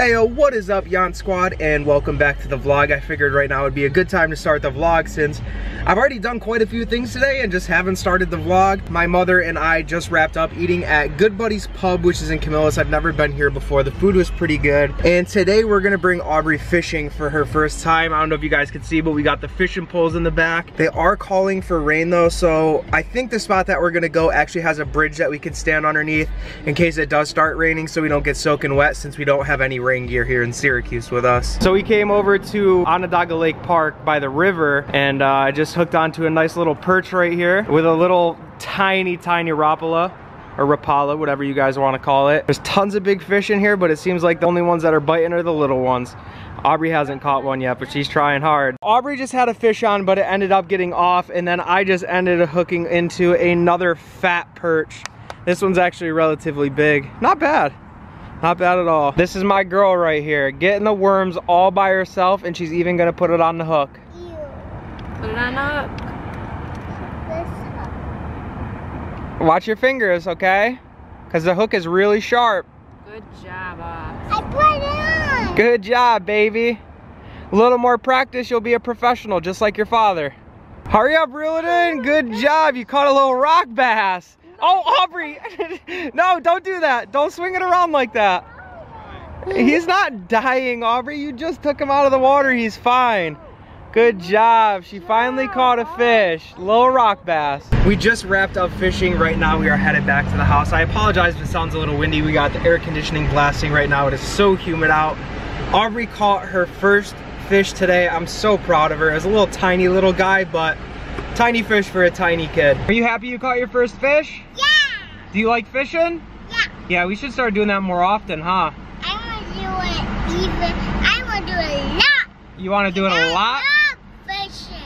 Hey yo, what is up Yount Squad and welcome back to the vlog. I figured right now would be a good time to start the vlog since I've already done quite a few things today and just haven't started the vlog. My mother and I just wrapped up eating at Good Buddies Pub which is in Camillus. I've never been here before. The food was pretty good. And today we're gonna bring Aubrey fishing for her first time. I don't know if you guys can see but we got the fishing poles in the back. They are calling for rain though so I think the spot that we're gonna go actually has a bridge that we can stand underneath in case it does start raining so we don't get soaking wet since we don't have any rain rain gear here in Syracuse with us. So we came over to Onondaga Lake Park by the river and uh, I just hooked onto a nice little perch right here with a little tiny, tiny Rapala or Rapala, whatever you guys want to call it. There's tons of big fish in here, but it seems like the only ones that are biting are the little ones. Aubrey hasn't caught one yet, but she's trying hard. Aubrey just had a fish on, but it ended up getting off, and then I just ended up hooking into another fat perch. This one's actually relatively big. Not bad. Not bad at all. This is my girl right here, getting the worms all by herself, and she's even gonna put it on the hook. Ew. Put it on the hook. Watch your fingers, okay? Because the hook is really sharp. Good job, Oz. I put it on. Good job, baby. A little more practice, you'll be a professional, just like your father. Hurry up, reel it in. Good job. You caught a little rock bass. Oh, Aubrey! no, don't do that. Don't swing it around like that. He's not dying, Aubrey. You just took him out of the water. He's fine. Good job. She finally caught a fish. Little rock bass. We just wrapped up fishing. Right now we are headed back to the house. I apologize if it sounds a little windy. We got the air conditioning blasting right now. It is so humid out. Aubrey caught her first fish today. I'm so proud of her. It was a little tiny little guy, but Tiny fish for a tiny kid. Are you happy you caught your first fish? Yeah. Do you like fishing? Yeah. Yeah, we should start doing that more often, huh? I want to do it even. I want to do it a lot. You want to do it a lot?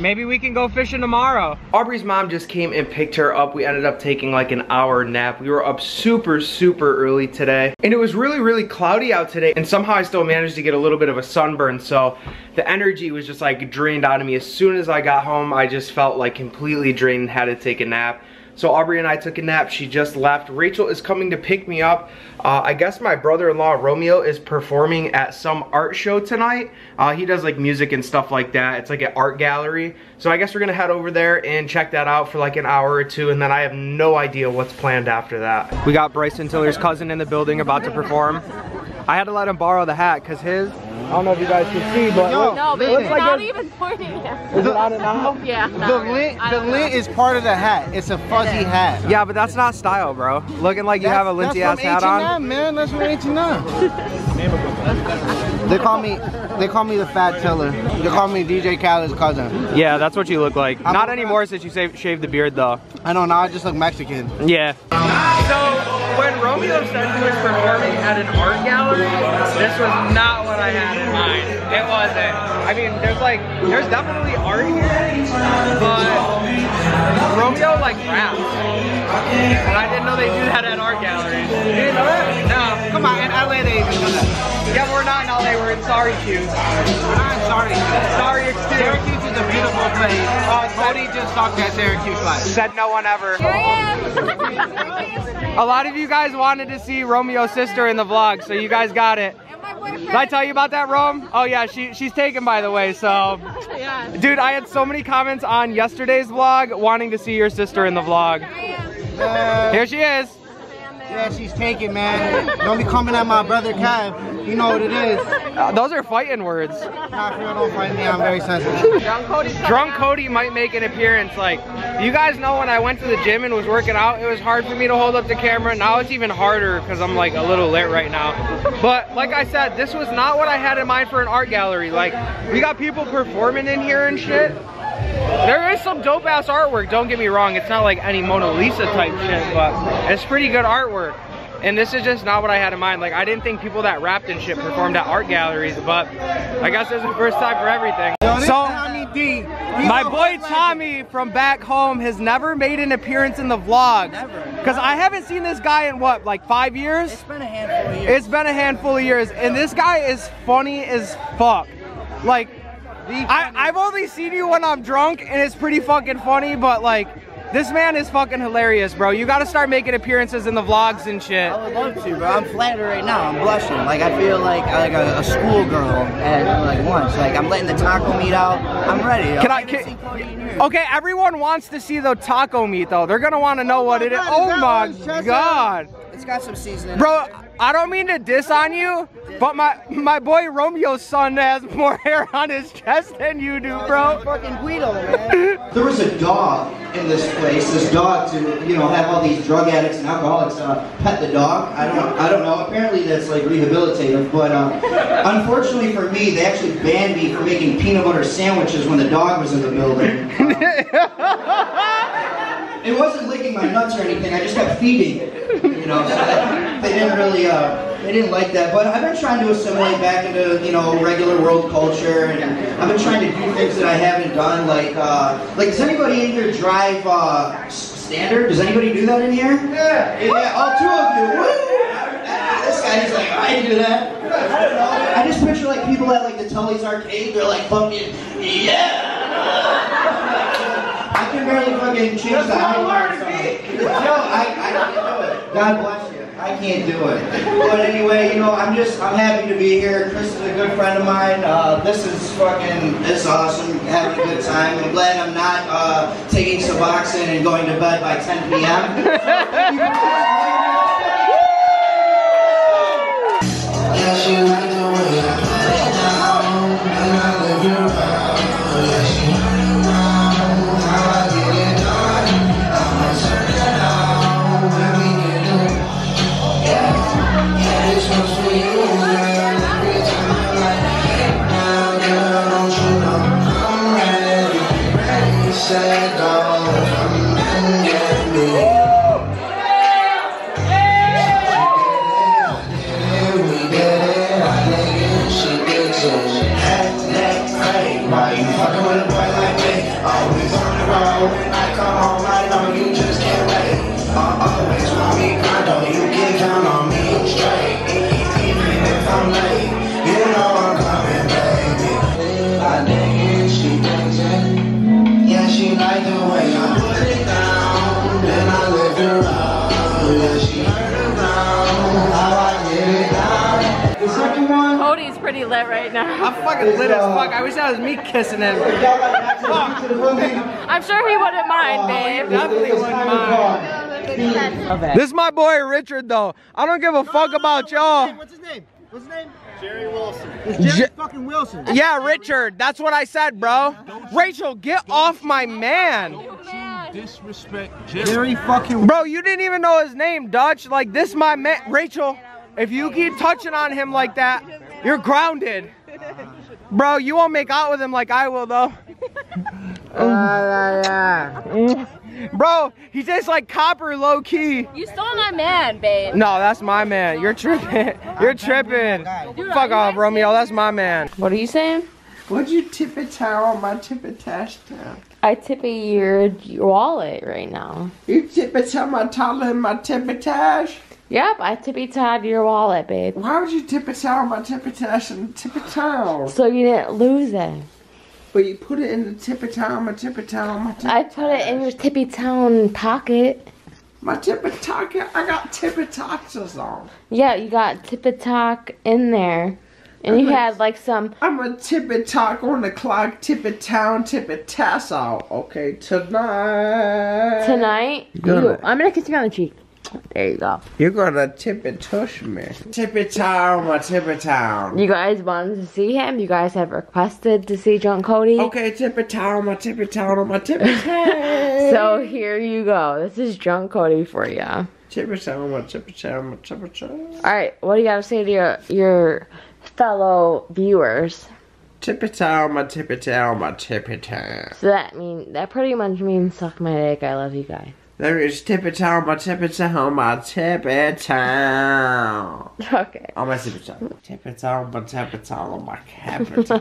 Maybe we can go fishing tomorrow. Aubrey's mom just came and picked her up. We ended up taking like an hour nap. We were up super, super early today. And it was really, really cloudy out today. And somehow I still managed to get a little bit of a sunburn. So the energy was just like drained out of me. As soon as I got home, I just felt like completely drained and had to take a nap. So Aubrey and I took a nap. She just left. Rachel is coming to pick me up. Uh, I guess my brother-in-law Romeo is performing at some art show tonight. Uh, he does like music and stuff like that. It's like an art gallery. So I guess we're gonna head over there and check that out for like an hour or two and then I have no idea what's planned after that. We got Bryson Tiller's cousin in the building about to perform. I had to let him borrow the hat because his I don't know if you guys can see, but Yo, look, No, but it's like not even pointing yet. is it on it now? Yeah. The lint, the lint is part of the hat. It's a fuzzy hat. Yeah, but that's not style, bro. Looking like you have a Lindsay ass that's hat from on. H&M, man. That's from H&M. they call me, they call me the Fat Tiller. They call me DJ Khaled's cousin. Yeah, that's what you look like. I'm Not anymore since you shaved, shaved the beard though. I know now I just look Mexican. Yeah. So when Romeo said he was performing at an art gallery, this was not what I had in mind. It wasn't. I mean, there's like, there's definitely art here, but Romeo like raps. And I didn't know they do that at art galleries. You didn't know that? No. Come on, in LA they even do that. Yeah, we're not in LA, we're in Sorry Q. I'm sorry. Sorry excuse. Syracuse is a beautiful place. Uh, Codee just talked at Syracuse life. Said no one ever. Here I am. A lot of you guys wanted to see Romeo's sister in the vlog, so you guys got it. Did I tell you about that, Rome? Oh yeah, she she's taken by the way, so. Yeah. Dude, I had so many comments on yesterday's vlog wanting to see your sister in the vlog. Here she is. Yeah, she's taken, man. Don't be coming at my brother Kev. You know what it is. Uh, those are fighting words. Nah, for real, don't fight me. I'm very sensitive. Drunk Codee might make an appearance. Like, you guys know when I went to the gym and was working out, it was hard for me to hold up the camera. Now it's even harder because I'm like a little lit right now. But like I said, this was not what I had in mind for an art gallery. Like, we got people performing in here and shit. There is some dope ass artwork, don't get me wrong. It's not like any Mona Lisa type shit, but it's pretty good artwork. And this is just not what I had in mind. Like, I didn't think people that rapped and shit performed at art galleries, but I guess it's the first time for everything. Yo, So, Tommy D. My boy. Tommy from back home has never made an appearance in the vlogs. Never. Because I haven't seen this guy in what, like five years? It's been a handful of years. It's been a handful of years, and this guy is funny as fuck. Like, I, I've only seen you when I'm drunk, and it's pretty fucking funny, but like, This man is fucking hilarious, bro. You gotta start making appearances in the vlogs and shit. I would love to, bro. I'm flattered right now. I'm blushing. Like I feel like like a, a schoolgirl at like lunch. Like I'm letting the taco meat out. I'm ready. Can I- I'm can- see Cody in here. Okay, everyone wants to see the taco meat though. They're gonna want to know oh what it is. Oh my god, It's got some seasoning. bro. I don't mean to diss on you, but my my boy Romeo's son has more hair on his chest than you do, bro. Fucking Guido, man. There was a dog in this place. This dog to you know have all these drug addicts and alcoholics uh, pet the dog. I don't I don't know. Apparently that's like rehabilitative. But uh, unfortunately for me, they actually banned me from making peanut butter sandwiches when the dog was in the building. It wasn't licking my nuts or anything. I just kept feeding it. Know, so they didn't really, uh, they didn't like that. But I've been trying to assimilate back into, you know, regular world culture, and I've been trying to do things that I haven't done. Like, uh, like, does anybody in here drive uh, standard? Does anybody do that in here? Yeah. Yeah. All two of you. Woo! Ah, This guy, he's like, I do that. I. I just picture like people at like the Tully's arcade. They're like fucking, yeah. I can barely fucking change the high marks on it. No, I, I it. God bless you. I can't do it. But anyway, you know, I'm just, I'm happy to be here. Chris is a good friend of mine. Uh, this is fucking, it's awesome. Having a good time. I'm glad I'm not uh, taking Suboxone and going to bed by 10 p.m. Said, pretty lit right now. I'm fucking lit as fuck. I wish that was me kissing him. I'm sure he wouldn't mind, babe. Definitely wouldn't mind. This is my boy Richard though. I don't give a fuck about y'all. What's his name? What's his name? Jerry Wilson. It's Jerry Je- fucking Wilson. Yeah, Richard. That's what I said, bro. Rachel, get off my man. Disrespect Jerry. Jerry fucking Bro, you didn't even know his name, Dutch. Like, this my man. Rachel, if you keep touching on him like that, you're grounded. Bro, you won't make out with him like I will, though. Bro, he tastes like copper low key. You stole my man, babe. No, that's my man. You're tripping. You're tripping. Fuck off, Romeo. That's my man. What are you saying? Would you tip a towel on my tip a tash towel? I tip your, your wallet right now. You tip a towel my towel in my tip a tash? Yep, I tippy tied your wallet, babe. Why would you tip a towel on my tip a tash and tip a towel? So you didn't lose it. But you put it in the tip a towel, my tip a towel, my tip I put it in your tippy town pocket. My tip a I got tip a on. Yeah, you got tippy talk in there. And you had like some I'm a tip a talk on the clock, tip a town, tip a tassel. Okay, tonight. tonight. Good. You- I'm gonna kiss you on the cheek. There you go. You're gonna tip and tush me. Tip a town, my tip a town. You guys wanted to see him. You guys have requested to see John Cody. Okay, tip a town, my tip a town, my tip a town. So here you go. This is John Cody for you. All Tip a town, my tip a town, my tip a town. right, what do you got to say to your your fellow viewers? Tip a town, my tip a town, my tip a town. So that mean that pretty much means suck my dick. I love you guys. There is tip a town, my tip a town, my tip a town. Okay. On my tip a town. Tip a town, my tip a town, on my capital.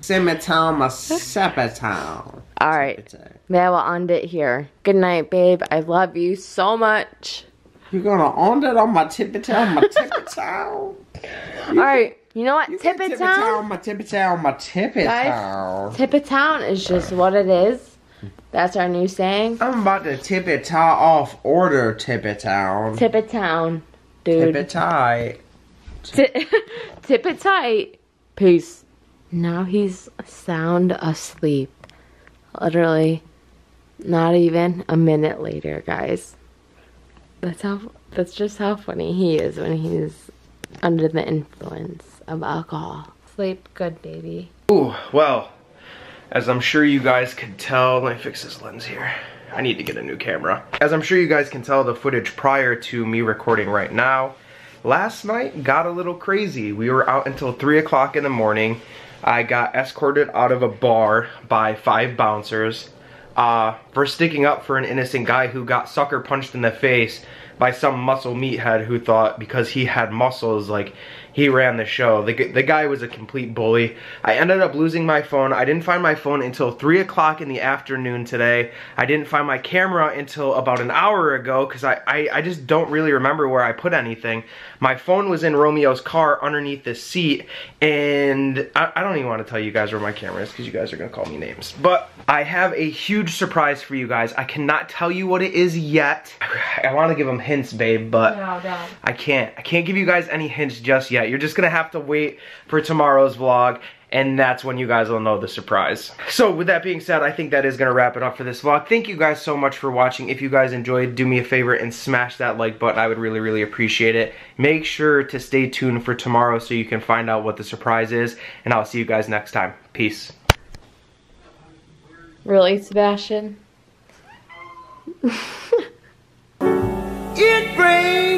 Simatown, my sepatown. All right. That will end it here. Good night, babe. I love you so much. You're gonna on it on my tip a town, my tip a town. All right. You know what? You Tip can it tip a town, town. my tip a town, my tip a Guys, town. Tip it town is just what it is. That's our new saying. I'm about to tip it tie off order tip it town. Tip it town, dude. Tip it tie. Ti- tip it tight. Peace. Now he's sound asleep. Literally, not even a minute later, guys. That's how. That's just how funny he is when he's under the influence of alcohol. Sleep good, baby. Ooh, well, as I'm sure you guys can tell, let me fix this lens here. I need to get a new camera. As I'm sure you guys can tell the footage prior to me recording right now, last night got a little crazy. We were out until 3 o'clock in the morning. I got escorted out of a bar by five bouncers uh, for sticking up for an innocent guy who got sucker punched in the face by some muscle meathead who thought because he had muscles, like, he ran the show. The, the guy was a complete bully. I ended up losing my phone. I didn't find my phone until 3 o'clock in the afternoon today. I didn't find my camera until about an hour ago because I, I, I just don't really remember where I put anything. My phone was in Romeo's car underneath the seat and I, I don't even want to tell you guys where my camera is because you guys are going to call me names. But I have a huge surprise for you guys. I cannot tell you what it is yet. I want to give them hints, babe, but I can't. I can't give you guys any hints just yet. You're just gonna have to wait for tomorrow's vlog and that's when you guys will know the surprise. So with that being said, I think that is gonna wrap it up for this vlog. Thank you guys so much for watching. If you guys enjoyed, do me a favor and smash that like button. I would really, really appreciate it. Make sure to stay tuned for tomorrow so you can find out what the surprise is. And I'll see you guys next time. Peace. Really, Sebastian? free.